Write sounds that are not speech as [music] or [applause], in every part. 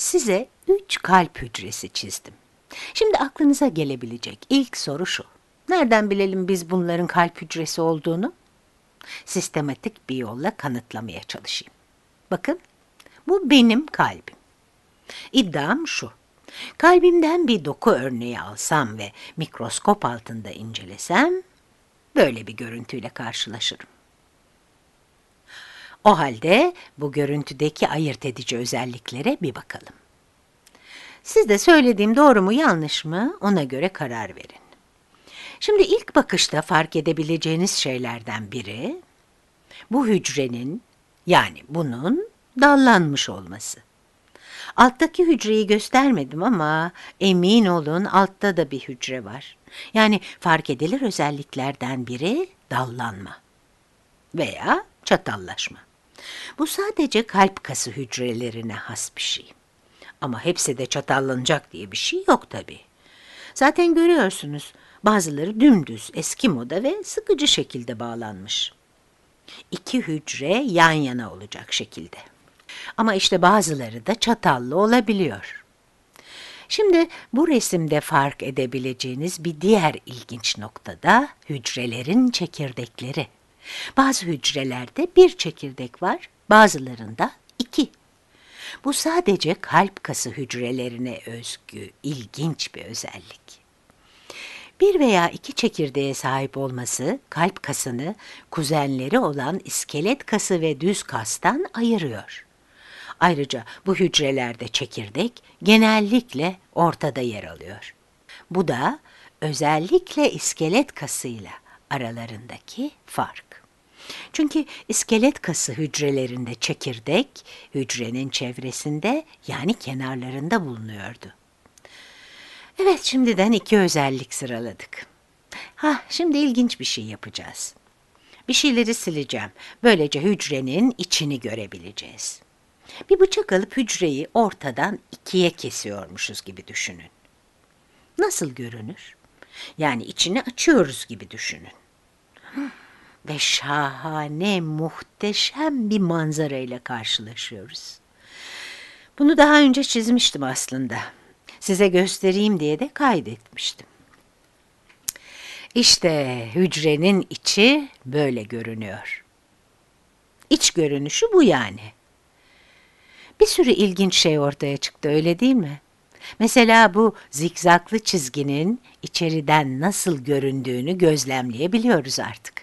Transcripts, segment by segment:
size üç kalp hücresi çizdim. Şimdi aklınıza gelebilecek ilk soru şu. Nereden bilelim biz bunların kalp hücresi olduğunu? Sistematik bir yolla kanıtlamaya çalışayım. Bakın, bu benim kalbim. İddiam şu. Kalbimden bir doku örneği alsam ve mikroskop altında incelesem, böyle bir görüntüyle karşılaşırım. O halde bu görüntüdeki ayırt edici özelliklere bir bakalım. Siz de söylediğim doğru mu yanlış mı ona göre karar verin. Şimdi ilk bakışta fark edebileceğiniz şeylerden biri bu hücrenin yani bunun dallanmış olması. Alttaki hücreyi göstermedim ama emin olun altta da bir hücre var. Yani fark edilir özelliklerden biri dallanma veya çatallaşma. Bu sadece kalp kası hücrelerine has bir şey. Ama hepsi de çatallanacak diye bir şey yok tabii. Zaten görüyorsunuz bazıları dümdüz, eski moda ve sıkıcı şekilde bağlanmış. İki hücre yan yana olacak şekilde. Ama işte bazıları da çatallı olabiliyor. Şimdi bu resimde fark edebileceğiniz bir diğer ilginç nokta da hücrelerin çekirdekleri. Bazı hücrelerde bir çekirdek var, bazılarında iki. Bu sadece kalp kası hücrelerine özgü, ilginç bir özellik. Bir veya iki çekirdeğe sahip olması kalp kasını kuzenleri olan iskelet kası ve düz kastan ayırıyor. Ayrıca bu hücrelerde çekirdek genellikle ortada yer alıyor. Bu da özellikle iskelet kasıyla aralarındaki fark. Çünkü iskelet kası hücrelerinde çekirdek hücrenin çevresinde yani kenarlarında bulunuyordu. Evet şimdiden iki özellik sıraladık. Ha şimdi ilginç bir şey yapacağız. Bir şeyleri sileceğim. Böylece hücrenin içini görebileceğiz. Bir bıçak alıp hücreyi ortadan ikiye kesiyormuşuz gibi düşünün. Nasıl görünür? Yani içini açıyoruz gibi düşünün ve şahane, muhteşem bir manzara ile karşılaşıyoruz. Bunu daha önce çizmiştim aslında. Size göstereyim diye de kaydetmiştim. İşte hücrenin içi böyle görünüyor. İç görünüşü bu yani. Bir sürü ilginç şey ortaya çıktı öyle değil mi? Mesela bu zikzaklı çizginin içeriden nasıl göründüğünü gözlemleyebiliyoruz artık.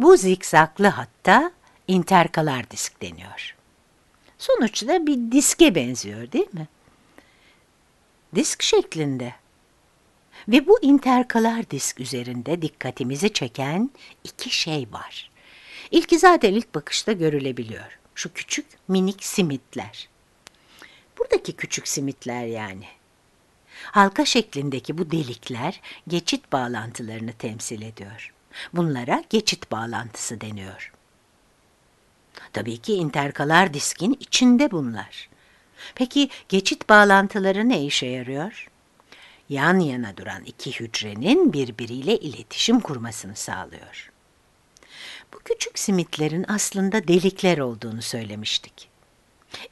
Bu zikzaklı hatta interkalar disk deniyor. Sonuçta bir diske benziyor değil mi? Disk şeklinde. Ve bu interkalar disk üzerinde dikkatimizi çeken iki şey var. İlki zaten ilk bakışta görülebiliyor. Şu küçük minik simitler. Buradaki küçük simitler yani. Halka şeklindeki bu delikler geçit bağlantılarını temsil ediyor. Bunlara geçit bağlantısı deniyor. Tabii ki interkalar diskin içinde bunlar. Peki geçit bağlantıları ne işe yarıyor? Yan yana duran iki hücrenin birbiriyle iletişim kurmasını sağlıyor. Bu küçük simitlerin aslında delikler olduğunu söylemiştik.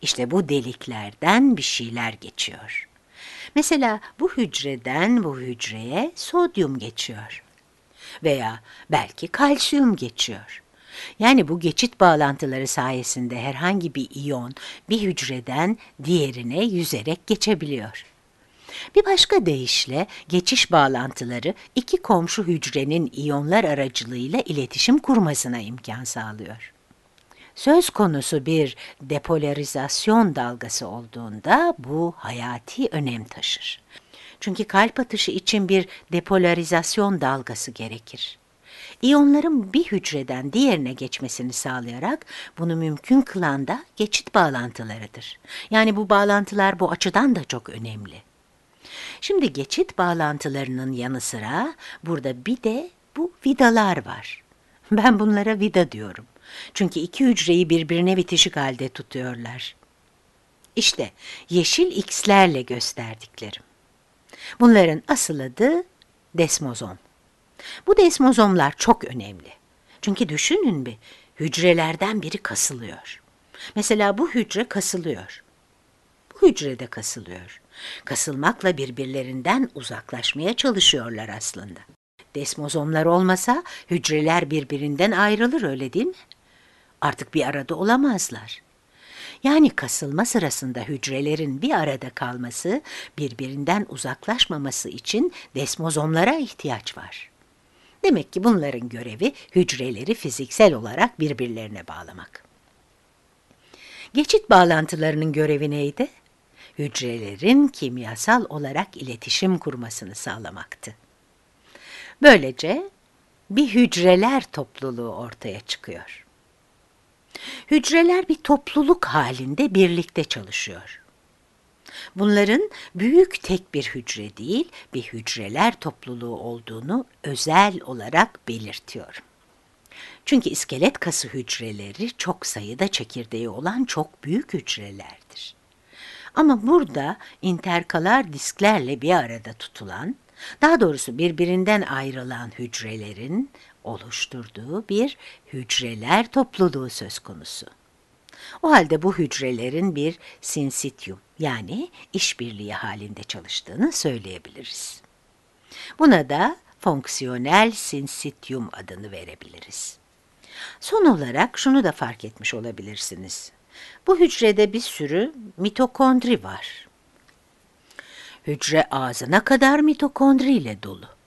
İşte bu deliklerden bir şeyler geçiyor. Mesela bu hücreden bu hücreye sodyum geçiyor veya belki kalsiyum geçiyor. Yani bu geçit bağlantıları sayesinde herhangi bir iyon bir hücreden diğerine yüzerek geçebiliyor. Bir başka deyişle geçiş bağlantıları iki komşu hücrenin iyonlar aracılığıyla iletişim kurmasına imkan sağlıyor. Söz konusu bir depolarizasyon dalgası olduğunda bu hayati önem taşır. Çünkü kalp atışı için bir depolarizasyon dalgası gerekir. İyonların bir hücreden diğerine geçmesini sağlayarak bunu mümkün kılan da geçit bağlantılarıdır. Yani bu bağlantılar bu açıdan da çok önemli. Şimdi geçit bağlantılarının yanı sıra burada bir de bu vidalar var. [laughs] Ben bunlara vida diyorum. Çünkü iki hücreyi birbirine bitişik halde tutuyorlar. İşte yeşil x'lerle gösterdiklerim. Bunların asıl adı desmozom. Bu desmozomlar çok önemli. Çünkü düşünün bir, hücrelerden biri kasılıyor. Mesela bu hücre kasılıyor. Bu Birçok hücrede kasılıyor. Kasılmakla birbirlerinden uzaklaşmaya çalışıyorlar aslında. Desmozomlar olmasa hücreler birbirinden ayrılır öyle değil mi? Artık bir arada olamazlar. Yani kasılma sırasında hücrelerin bir arada kalması, birbirinden uzaklaşmaması için desmozomlara ihtiyaç var. Demek ki bunların görevi hücreleri fiziksel olarak birbirlerine bağlamak. Geçit bağlantılarının görevi neydi? Hücrelerin kimyasal olarak iletişim kurmasını sağlamaktı. Böylece bir hücreler topluluğu ortaya çıkıyor. Hücreler bir topluluk halinde birlikte çalışıyor. Bunların büyük tek bir hücre değil, bir hücreler topluluğu olduğunu özel olarak belirtiyorum. Çünkü iskelet kası hücreleri çok sayıda çekirdeği olan çok büyük hücrelerdir. Ama burada interkalar disklerle bir arada tutulan, daha doğrusu birbirinden ayrılan hücrelerin oluşturduğu bir hücreler topluluğu söz konusu. O halde bu hücrelerin bir sinsityum yani işbirliği halinde çalıştığını söyleyebiliriz. Buna da fonksiyonel sinsityum adını verebiliriz. Son olarak şunu da fark etmiş olabilirsiniz. Bu hücrede bir sürü mitokondri var. Hücre ağzına kadar mitokondri ile dolu.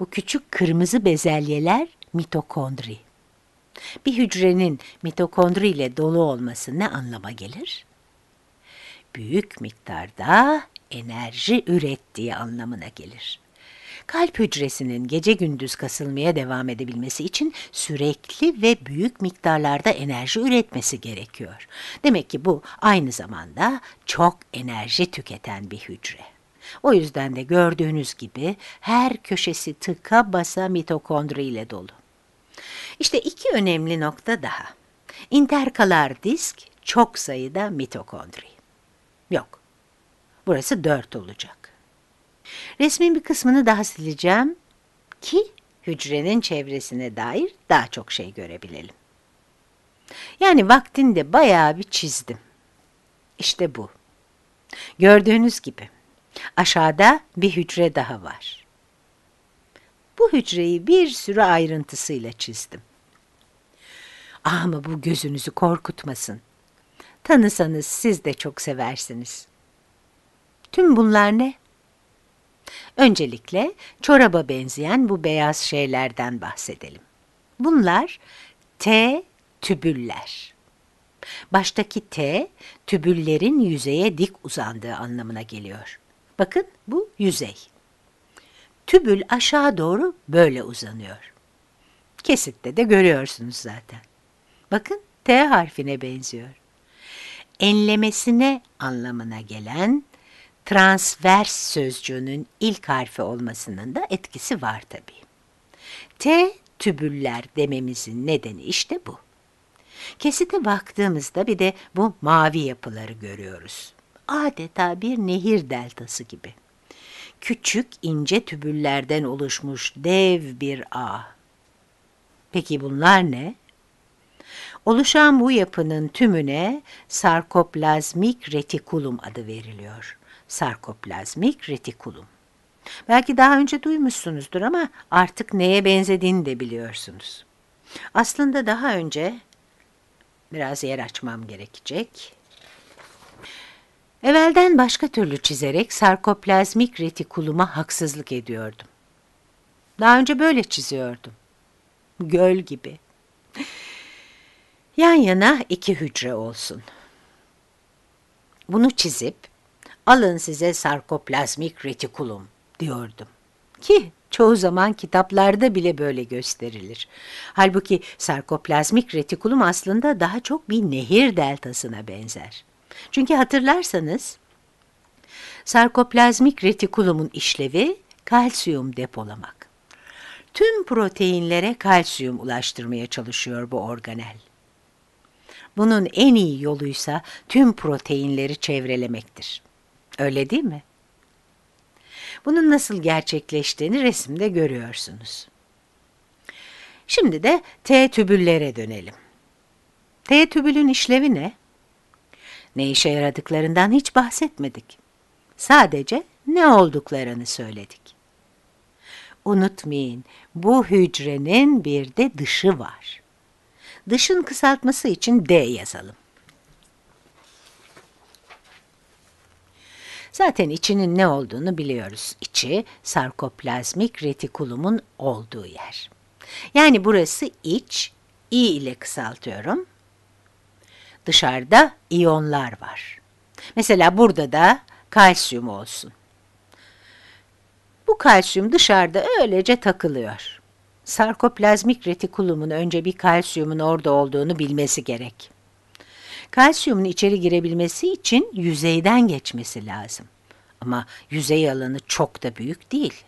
Bu küçük kırmızı bezelyeler mitokondri. Bir hücrenin mitokondri ile dolu olması ne anlama gelir? Büyük miktarda enerji ürettiği anlamına gelir. Kalp hücresinin gece gündüz kasılmaya devam edebilmesi için sürekli ve büyük miktarlarda enerji üretmesi gerekiyor. Demek ki bu aynı zamanda çok enerji tüketen bir hücre. O yüzden de gördüğünüz gibi her köşesi tıka basa mitokondri ile dolu. İşte iki önemli nokta daha. İnterkalar disk çok sayıda mitokondri. Yok. Burası dört olacak. Resmin bir kısmını daha sileceğim ki hücrenin çevresine dair daha çok şey görebilelim. Yani vaktinde bayağı bir çizdim. İşte bu. Gördüğünüz gibi aşağıda bir hücre daha var. Bu hücreyi bir sürü ayrıntısıyla çizdim. Ama bu gözünüzü korkutmasın. Tanısanız siz de çok seversiniz. Tüm bunlar ne? Öncelikle çoraba benzeyen bu beyaz şeylerden bahsedelim. Bunlar T tübüller. Baştaki T, tübüllerin yüzeye dik uzandığı anlamına geliyor. Bakın bu yüzey. Tübül aşağı doğru böyle uzanıyor. Kesitte de görüyorsunuz zaten. Bakın T harfine benziyor. Enlemesine anlamına gelen transvers sözcüğünün ilk harfi olmasının da etkisi var tabii. T tübüller dememizin nedeni işte bu. Kesite baktığımızda bir de bu mavi yapıları görüyoruz. Adeta bir nehir deltası gibi. Küçük ince tübüllerden oluşmuş dev bir ağ. Peki bunlar ne? Oluşan bu yapının tümüne sarkoplazmik retikulum adı veriliyor sarkoplazmik retikulum. Belki daha önce duymuşsunuzdur ama artık neye benzediğini de biliyorsunuz. Aslında daha önce biraz yer açmam gerekecek. Evvelden başka türlü çizerek sarkoplazmik retikuluma haksızlık ediyordum. Daha önce böyle çiziyordum. Göl gibi. Yan yana iki hücre olsun. Bunu çizip alın size sarkoplazmik retikulum diyordum. Ki çoğu zaman kitaplarda bile böyle gösterilir. Halbuki sarkoplazmik retikulum aslında daha çok bir nehir deltasına benzer. Çünkü hatırlarsanız sarkoplazmik retikulumun işlevi kalsiyum depolamak. Tüm proteinlere kalsiyum ulaştırmaya çalışıyor bu organel. Bunun en iyi yoluysa tüm proteinleri çevrelemektir. Öyle değil mi? Bunun nasıl gerçekleştiğini resimde görüyorsunuz. Şimdi de T tübüllere dönelim. T tübülün işlevi ne? Ne işe yaradıklarından hiç bahsetmedik. Sadece ne olduklarını söyledik. Unutmayın, bu hücrenin bir de dışı var. Dışın kısaltması için D yazalım. Zaten içinin ne olduğunu biliyoruz. İçi sarkoplazmik retikulumun olduğu yer. Yani burası iç, i ile kısaltıyorum. Dışarıda iyonlar var. Mesela burada da kalsiyum olsun. Bu kalsiyum dışarıda öylece takılıyor. Sarkoplazmik retikulumun önce bir kalsiyumun orada olduğunu bilmesi gerek. Kalsiyumun içeri girebilmesi için yüzeyden geçmesi lazım. Ama yüzey alanı çok da büyük değil.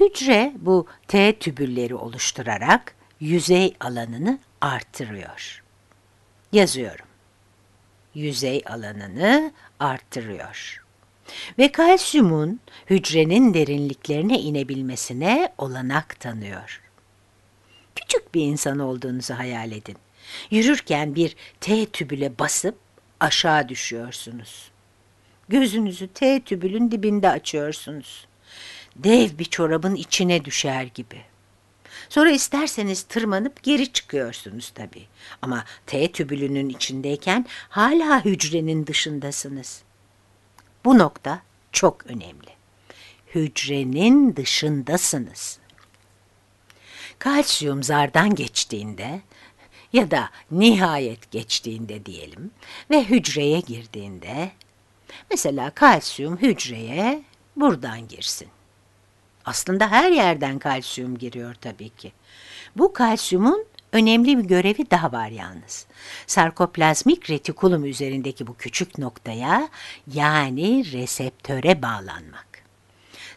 Hücre bu T tübülleri oluşturarak yüzey alanını artırıyor. Yazıyorum. Yüzey alanını artırıyor. Ve kalsiyumun hücrenin derinliklerine inebilmesine olanak tanıyor. Küçük bir insan olduğunuzu hayal edin. Yürürken bir T tübüle basıp aşağı düşüyorsunuz. Gözünüzü T tübülün dibinde açıyorsunuz. Dev bir çorabın içine düşer gibi. Sonra isterseniz tırmanıp geri çıkıyorsunuz tabii. Ama T tübülünün içindeyken hala hücrenin dışındasınız. Bu nokta çok önemli. Hücrenin dışındasınız. Kalsiyum zardan geçtiğinde ya da nihayet geçtiğinde diyelim ve hücreye girdiğinde mesela kalsiyum hücreye buradan girsin. Aslında her yerden kalsiyum giriyor tabii ki. Bu kalsiyumun önemli bir görevi daha var yalnız. Sarkoplazmik retikulum üzerindeki bu küçük noktaya yani reseptöre bağlanmak.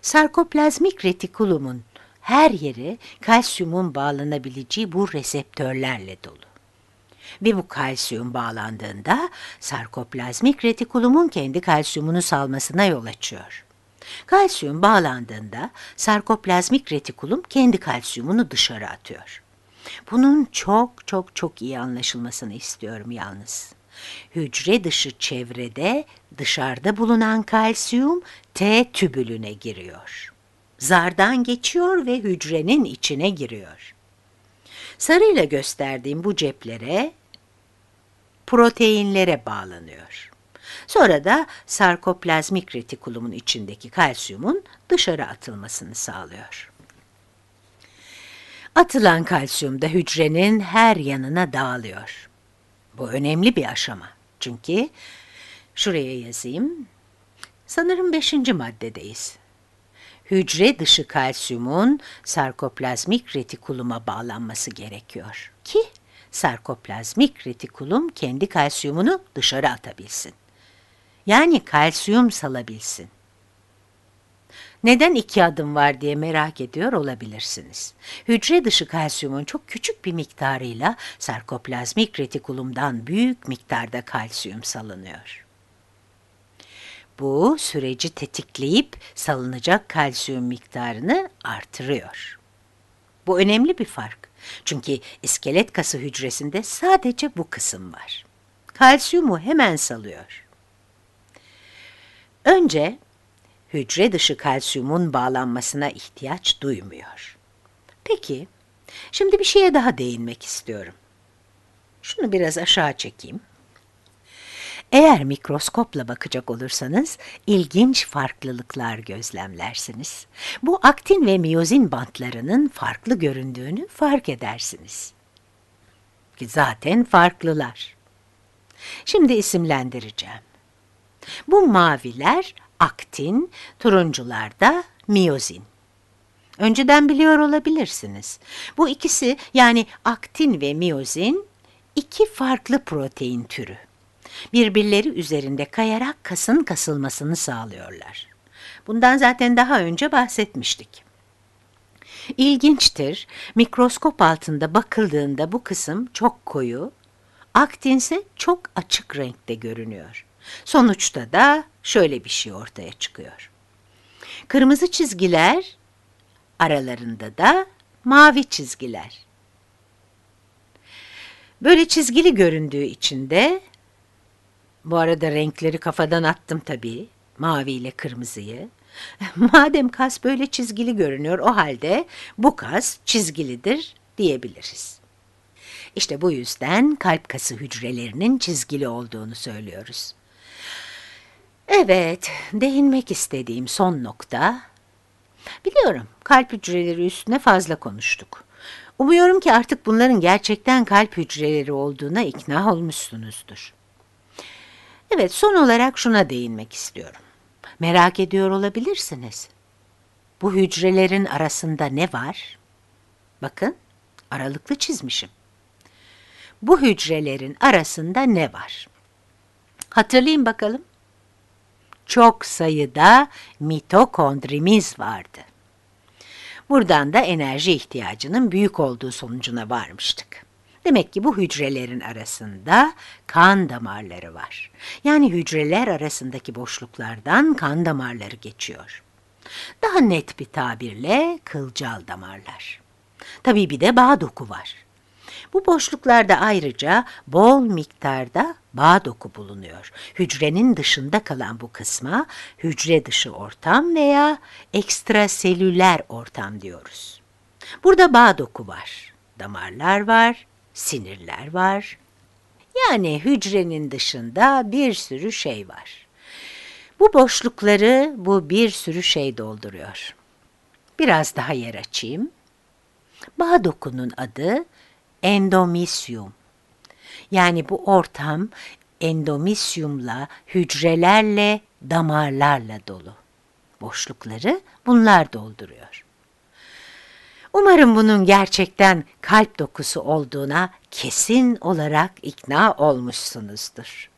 Sarkoplazmik retikulumun her yeri kalsiyumun bağlanabileceği bu reseptörlerle dolu. Ve bu kalsiyum bağlandığında sarkoplazmik retikulumun kendi kalsiyumunu salmasına yol açıyor. Kalsiyum bağlandığında sarkoplazmik retikulum kendi kalsiyumunu dışarı atıyor. Bunun çok çok çok iyi anlaşılmasını istiyorum yalnız. Hücre dışı çevrede dışarıda bulunan kalsiyum T tübülüne giriyor. Zardan geçiyor ve hücrenin içine giriyor. Sarıyla gösterdiğim bu ceplere proteinlere bağlanıyor. Sonra da sarkoplazmik retikulumun içindeki kalsiyumun dışarı atılmasını sağlıyor. Atılan kalsiyum da hücrenin her yanına dağılıyor. Bu önemli bir aşama. Çünkü şuraya yazayım. Sanırım beşinci maddedeyiz. Hücre dışı kalsiyumun sarkoplazmik retikuluma bağlanması gerekiyor ki sarkoplazmik retikulum kendi kalsiyumunu dışarı atabilsin. Yani kalsiyum salabilsin. Neden iki adım var diye merak ediyor olabilirsiniz. Hücre dışı kalsiyumun çok küçük bir miktarıyla sarkoplazmik retikulumdan büyük miktarda kalsiyum salınıyor. Bu süreci tetikleyip salınacak kalsiyum miktarını artırıyor. Bu önemli bir fark. Çünkü iskelet kası hücresinde sadece bu kısım var. Kalsiyumu hemen salıyor. Önce hücre dışı kalsiyumun bağlanmasına ihtiyaç duymuyor. Peki, şimdi bir şeye daha değinmek istiyorum. Şunu biraz aşağı çekeyim. Eğer mikroskopla bakacak olursanız ilginç farklılıklar gözlemlersiniz. Bu aktin ve miyozin bantlarının farklı göründüğünü fark edersiniz. Ki zaten farklılar. Şimdi isimlendireceğim. Bu maviler aktin, turuncular da miyozin. Önceden biliyor olabilirsiniz. Bu ikisi yani aktin ve miyozin iki farklı protein türü. Birbirleri üzerinde kayarak kasın kasılmasını sağlıyorlar. Bundan zaten daha önce bahsetmiştik. İlginçtir, mikroskop altında bakıldığında bu kısım çok koyu, aktin ise çok açık renkte görünüyor. Sonuçta da şöyle bir şey ortaya çıkıyor. Kırmızı çizgiler, aralarında da mavi çizgiler. Böyle çizgili göründüğü için de Bu arada renkleri kafadan attım tabii. Mavi ile kırmızıyı. [laughs] Madem kas böyle çizgili görünüyor o halde bu kas çizgilidir diyebiliriz. İşte bu yüzden kalp kası hücrelerinin çizgili olduğunu söylüyoruz. Evet, değinmek istediğim son nokta. Biliyorum, kalp hücreleri üstüne fazla konuştuk. Umuyorum ki artık bunların gerçekten kalp hücreleri olduğuna ikna olmuşsunuzdur. Evet, son olarak şuna değinmek istiyorum. Merak ediyor olabilirsiniz. Bu hücrelerin arasında ne var? Bakın, aralıklı çizmişim. Bu hücrelerin arasında ne var? Hatırlayın bakalım. Çok sayıda mitokondrimiz vardı. Buradan da enerji ihtiyacının büyük olduğu sonucuna varmıştık. Demek ki bu hücrelerin arasında kan damarları var. Yani hücreler arasındaki boşluklardan kan damarları geçiyor. Daha net bir tabirle kılcal damarlar. Tabii bir de bağ doku var. Bu boşluklarda ayrıca bol miktarda bağ doku bulunuyor. Hücrenin dışında kalan bu kısma hücre dışı ortam veya ekstraselüler ortam diyoruz. Burada bağ doku var, damarlar var, sinirler var. Yani hücrenin dışında bir sürü şey var. Bu boşlukları bu bir sürü şey dolduruyor. Biraz daha yer açayım. Bağ dokunun adı endomisyum. Yani bu ortam endomisyumla, hücrelerle, damarlarla dolu. Boşlukları bunlar dolduruyor. Umarım bunun gerçekten kalp dokusu olduğuna kesin olarak ikna olmuşsunuzdur.